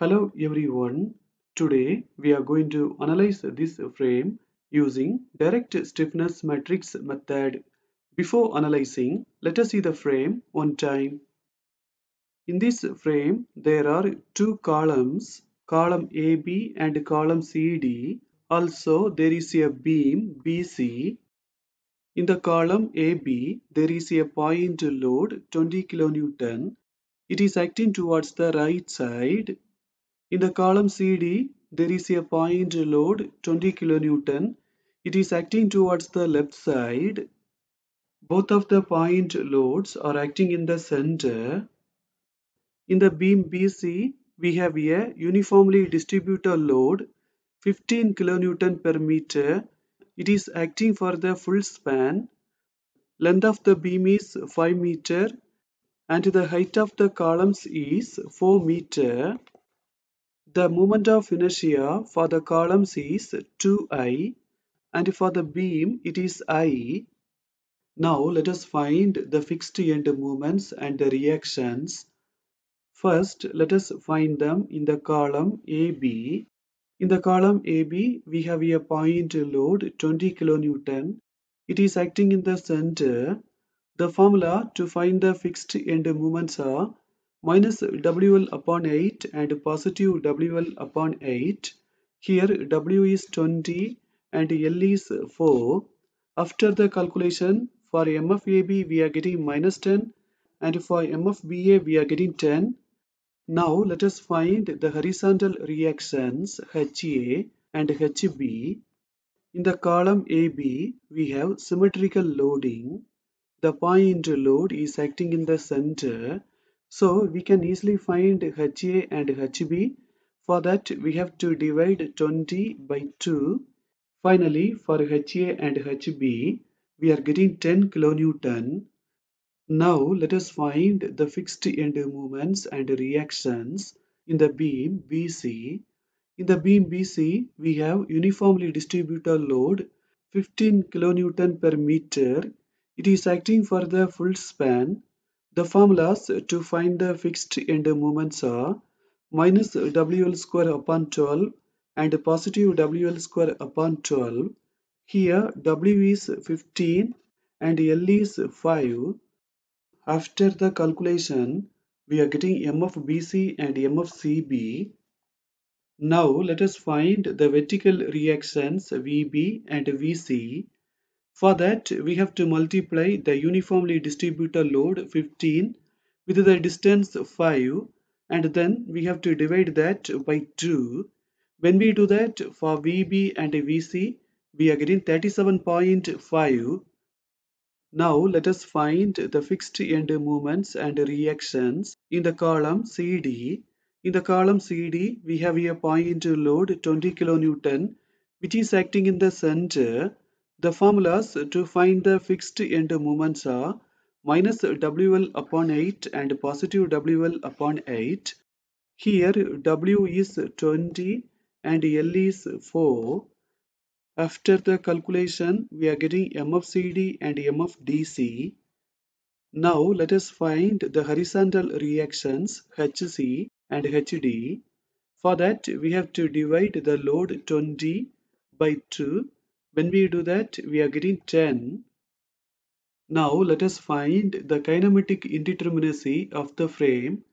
Hello everyone. Today we are going to analyze this frame using direct stiffness matrix method. Before analyzing, let us see the frame one time. In this frame, there are two columns, column AB and column CD. Also, there is a beam BC. In the column AB, there is a point load 20 kilonewton. It is acting towards the right side in the column CD, there is a point load 20 kilonewton. It is acting towards the left side. Both of the point loads are acting in the center. In the beam BC, we have a uniformly distributed load 15 kilonewton per meter. It is acting for the full span. Length of the beam is 5 meter and the height of the columns is 4 meter. The moment of inertia for the columns is 2i and for the beam it is i. Now let us find the fixed end moments and the reactions. First let us find them in the column AB. In the column AB we have a point load 20 kilonewton. It is acting in the center. The formula to find the fixed end moments are minus WL upon 8 and positive WL upon 8. Here W is 20 and L is 4. After the calculation for MFAB we are getting minus 10 and for MFBA we are getting 10. Now let us find the horizontal reactions HA and HB. In the column AB we have symmetrical loading. The point load is acting in the center so we can easily find HA and HB. For that we have to divide 20 by 2. Finally for HA and HB we are getting 10 kilonewton. Now let us find the fixed end moments and reactions in the beam BC. In the beam BC we have uniformly distributed load 15 kilonewton per meter. It is acting for the full span the formulas to find the fixed end moments are minus WL square upon 12 and positive WL square upon 12. Here W is 15 and L is 5. After the calculation, we are getting M of BC and M of CB. Now let us find the vertical reactions VB and VC for that, we have to multiply the uniformly distributed load 15 with the distance 5 and then we have to divide that by 2. When we do that for VB and VC, we are getting 37.5. Now let us find the fixed end moments and reactions in the column CD. In the column CD, we have a point load 20 kilonewton which is acting in the center the formulas to find the fixed end moments are minus WL upon 8 and positive WL upon 8. Here W is 20 and L is 4. After the calculation, we are getting M of CD and M of DC. Now let us find the horizontal reactions HC and HD. For that, we have to divide the load 20 by 2 when we do that, we are getting 10. Now let us find the kinematic indeterminacy of the frame.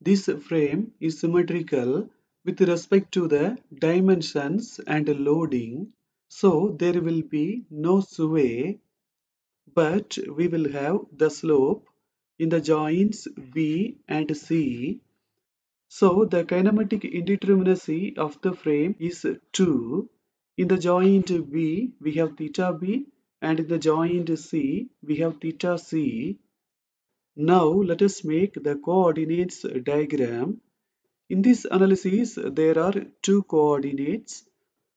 This frame is symmetrical with respect to the dimensions and loading. So there will be no sway, but we will have the slope in the joints B and C. So the kinematic indeterminacy of the frame is 2 in the joint B, we have theta B and in the joint C, we have theta C. Now let us make the coordinates diagram. In this analysis, there are two coordinates.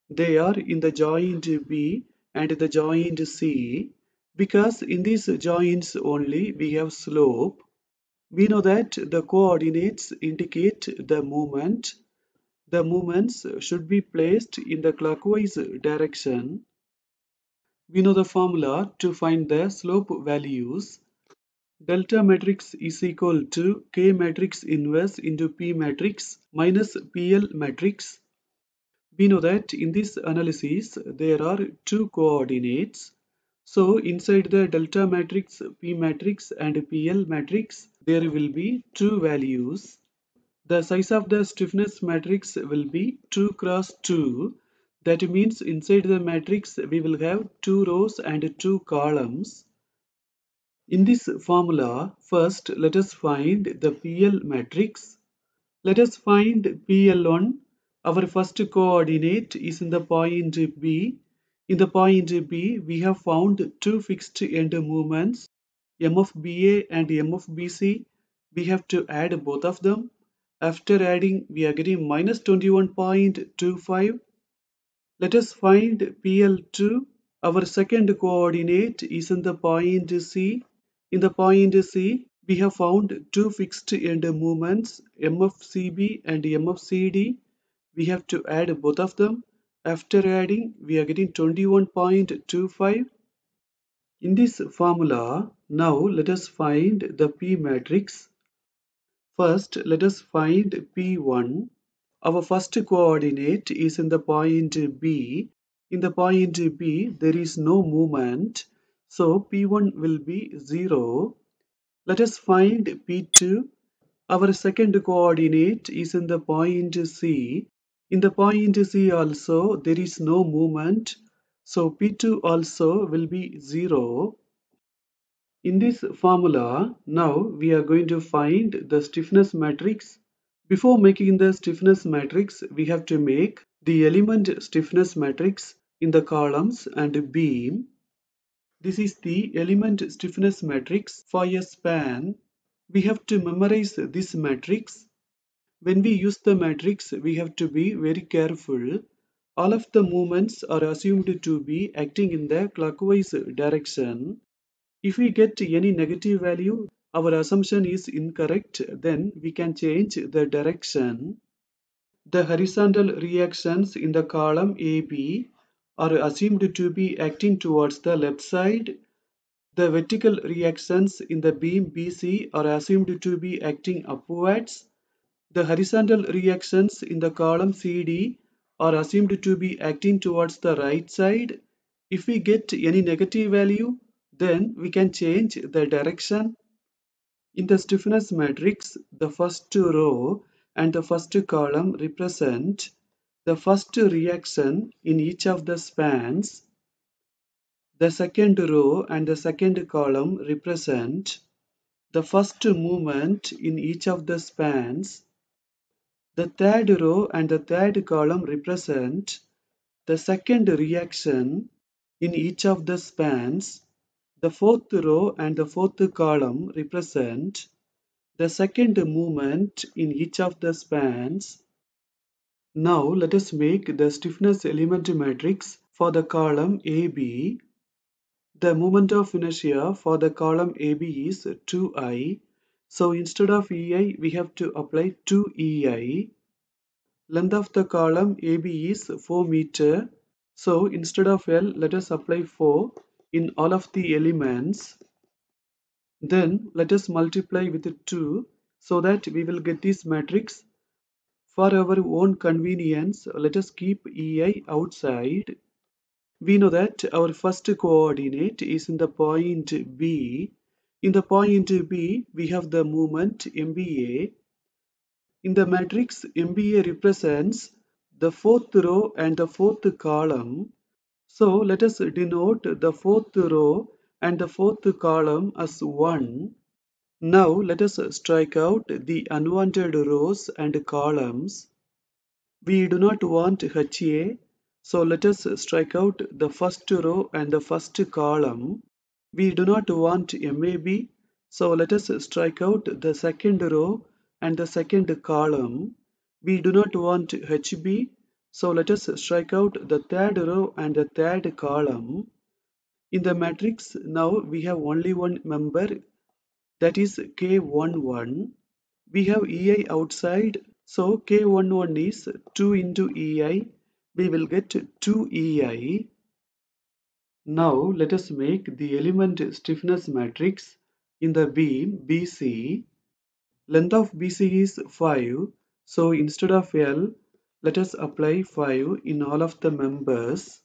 They are in the joint B and the joint C. Because in these joints only we have slope, we know that the coordinates indicate the moment the movements should be placed in the clockwise direction. We know the formula to find the slope values. delta matrix is equal to K matrix inverse into P matrix minus PL matrix. We know that in this analysis there are two coordinates. So inside the delta matrix, P matrix and PL matrix there will be two values. The size of the stiffness matrix will be 2 cross 2 that means inside the matrix we will have two rows and two columns. In this formula, first let us find the PL matrix. Let us find PL1. Our first coordinate is in the point B. In the point B, we have found two fixed end movements M of BA and M of BC. We have to add both of them. After adding, we are getting minus 21.25 let us find PL2. Our second coordinate is in the point C. In the point C, we have found two fixed end movements, M of CB and M of CD. We have to add both of them. After adding, we are getting 21.25. In this formula, now let us find the P matrix. First, let us find P1. Our first coordinate is in the point B. In the point B, there is no movement. So P1 will be 0. Let us find P2. Our second coordinate is in the point C. In the point C also, there is no movement. So P2 also will be 0. In this formula, now we are going to find the stiffness matrix before making the stiffness matrix, we have to make the element stiffness matrix in the columns and beam. This is the element stiffness matrix for a span. We have to memorize this matrix. When we use the matrix, we have to be very careful. All of the movements are assumed to be acting in the clockwise direction. If we get any negative value, our assumption is incorrect, then we can change the direction. The horizontal reactions in the column AB are assumed to be acting towards the left side. The vertical reactions in the beam BC are assumed to be acting upwards. The horizontal reactions in the column CD are assumed to be acting towards the right side. If we get any negative value, then we can change the direction. In the stiffness matrix, the first row and the first column represent the first reaction in each of the spans. The second row and the second column represent the first movement in each of the spans. The third row and the third column represent the second reaction in each of the spans. The fourth row and the fourth column represent the second movement in each of the spans. Now let us make the stiffness element matrix for the column AB. The moment of inertia for the column AB is 2i. So instead of EI, we have to apply 2EI. Length of the column AB is 4 meter. So instead of L, let us apply 4 in all of the elements. Then let us multiply with 2 so that we will get this matrix. For our own convenience, let us keep EI outside. We know that our first coordinate is in the point B. In the point B, we have the moment MBA. In the matrix, MBA represents the fourth row and the fourth column. So let us denote the fourth row and the fourth column as 1. Now let us strike out the unwanted rows and columns. We do not want HA, so let us strike out the first row and the first column. We do not want MAB, so let us strike out the second row and the second column. We do not want HB, so let us strike out the third row and the third column. In the matrix, now we have only one member that is K11. We have EI outside, so K11 is 2 into EI. We will get 2 EI. Now let us make the element stiffness matrix in the beam BC. Length of BC is 5. So instead of L, let us apply 5 in all of the members.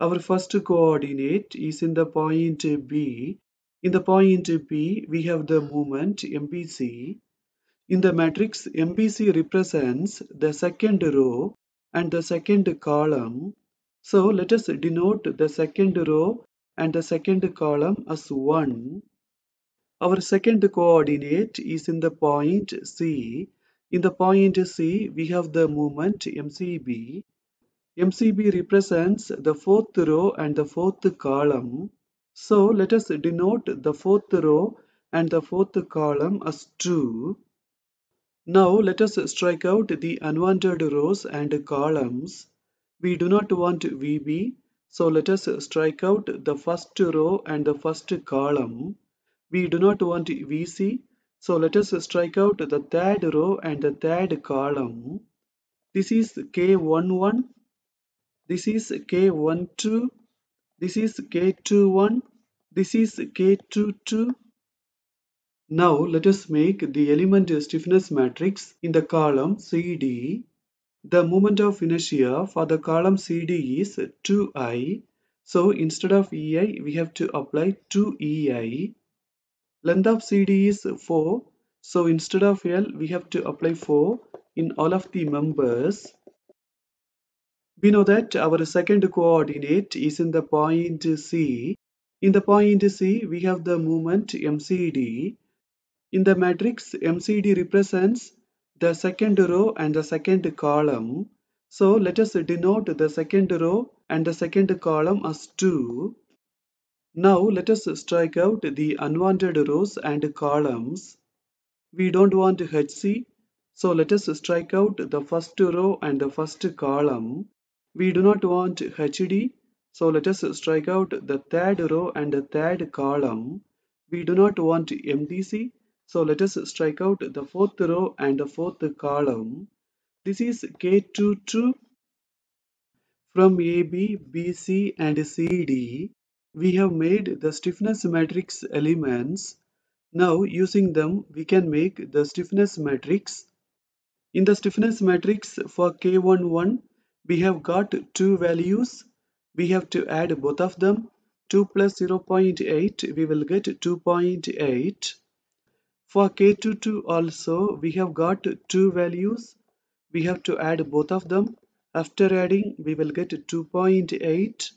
Our first coordinate is in the point B. In the point B, we have the moment MBC. In the matrix, MBC represents the second row and the second column. So let us denote the second row and the second column as 1. Our second coordinate is in the point C. In the point C, we have the moment MCB. MCB represents the fourth row and the fourth column. So let us denote the fourth row and the fourth column as 2. Now let us strike out the unwanted rows and columns. We do not want VB, so let us strike out the first row and the first column. We do not want VC, so let us strike out the third row and the third column. This is K11, this is K12, this is K21, this is K22, now let us make the element stiffness matrix in the column CD. The moment of inertia for the column CD is 2i. So instead of EI, we have to apply 2EI. Length of CD is 4. So instead of L, we have to apply 4 in all of the members. We know that our second coordinate is in the point C. In the point C, we have the moment MCD. In the matrix, MCD represents the second row and the second column. So let us denote the second row and the second column as 2. Now let us strike out the unwanted rows and columns. We don't want HC, so let us strike out the first row and the first column. We do not want HD, so let us strike out the third row and the third column. We do not want MDC, so let us strike out the fourth row and the fourth column. This is K22 from AB, BC and CD. We have made the stiffness matrix elements. Now using them we can make the stiffness matrix. In the stiffness matrix for K11 we have got two values. We have to add both of them. 2 plus 0.8 we will get 2.8 for K22 also we have got two values. We have to add both of them. After adding we will get 2.8.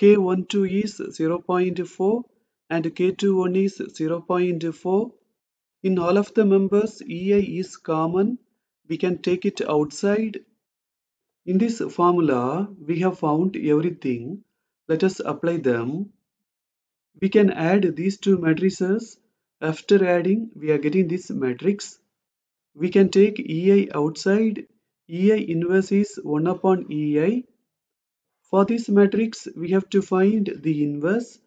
K12 is 0.4 and K21 is 0.4. In all of the members EI is common. We can take it outside. In this formula we have found everything. Let us apply them. We can add these two matrices after adding, we are getting this matrix. We can take EI outside. EI inverse is 1 upon EI. For this matrix, we have to find the inverse.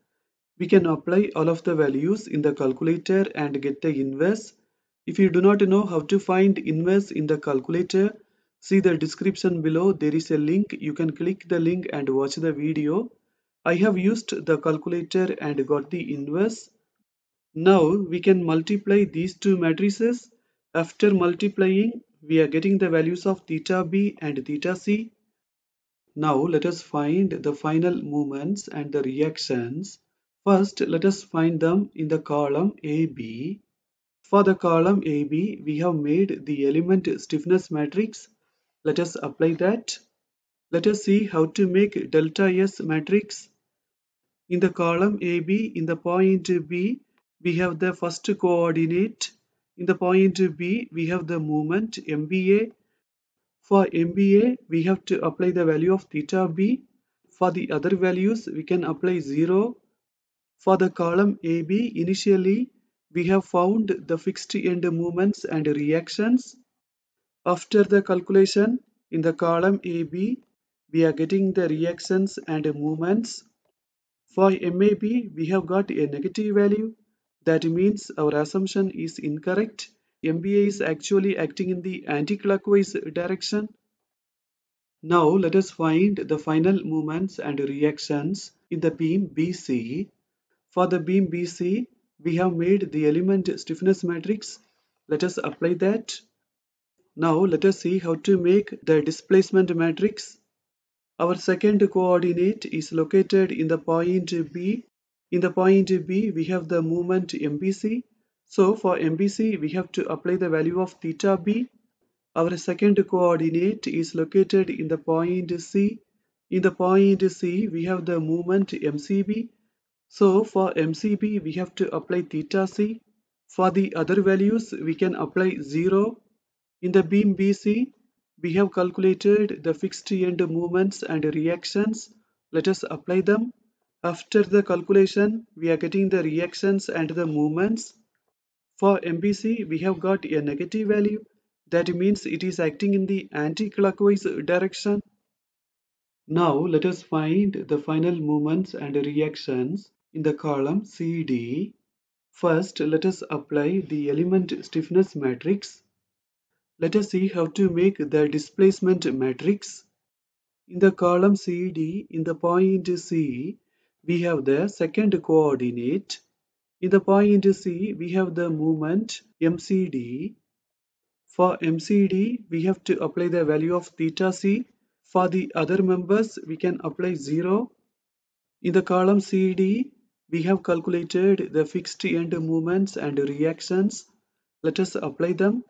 We can apply all of the values in the calculator and get the inverse. If you do not know how to find inverse in the calculator, see the description below. There is a link. You can click the link and watch the video. I have used the calculator and got the inverse. Now we can multiply these two matrices. After multiplying, we are getting the values of theta b and theta c. Now let us find the final moments and the reactions. First, let us find them in the column AB. For the column AB, we have made the element stiffness matrix. Let us apply that. Let us see how to make delta S matrix. In the column AB, in the point B, we have the first coordinate. In the point B, we have the moment MBA. For MBA, we have to apply the value of theta B. For the other values, we can apply 0. For the column AB, initially, we have found the fixed end movements and reactions. After the calculation, in the column AB, we are getting the reactions and movements. For MAB, we have got a negative value. That means our assumption is incorrect. MBA is actually acting in the anti-clockwise direction. Now let us find the final moments and reactions in the beam BC. For the beam BC, we have made the element stiffness matrix. Let us apply that. Now let us see how to make the displacement matrix. Our second coordinate is located in the point B. In the point B, we have the moment MBC. So for MBC, we have to apply the value of theta B. Our second coordinate is located in the point C. In the point C, we have the moment MCB. So for MCB, we have to apply theta C. For the other values, we can apply 0. In the beam BC, we have calculated the fixed end movements and reactions. Let us apply them. After the calculation, we are getting the reactions and the moments. For MBC, we have got a negative value. That means it is acting in the anti-clockwise direction. Now let us find the final moments and reactions in the column CD. First, let us apply the element stiffness matrix. Let us see how to make the displacement matrix. In the column CD, in the point C, we have the second coordinate. In the point C, we have the moment MCD. For MCD, we have to apply the value of theta C. For the other members, we can apply 0. In the column CD, we have calculated the fixed end moments and reactions. Let us apply them.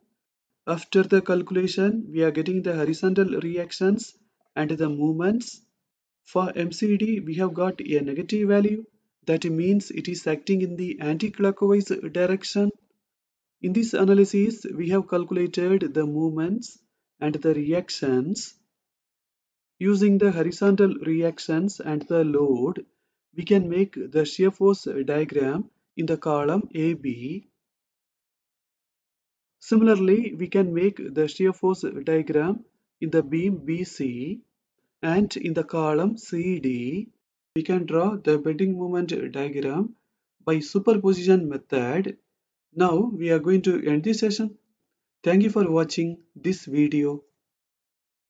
After the calculation, we are getting the horizontal reactions and the movements. For MCD, we have got a negative value. That means it is acting in the anti-clockwise direction. In this analysis, we have calculated the movements and the reactions. Using the horizontal reactions and the load, we can make the shear force diagram in the column AB Similarly, we can make the shear force diagram in the beam BC and in the column CD. We can draw the bending moment diagram by superposition method. Now we are going to end this session. Thank you for watching this video.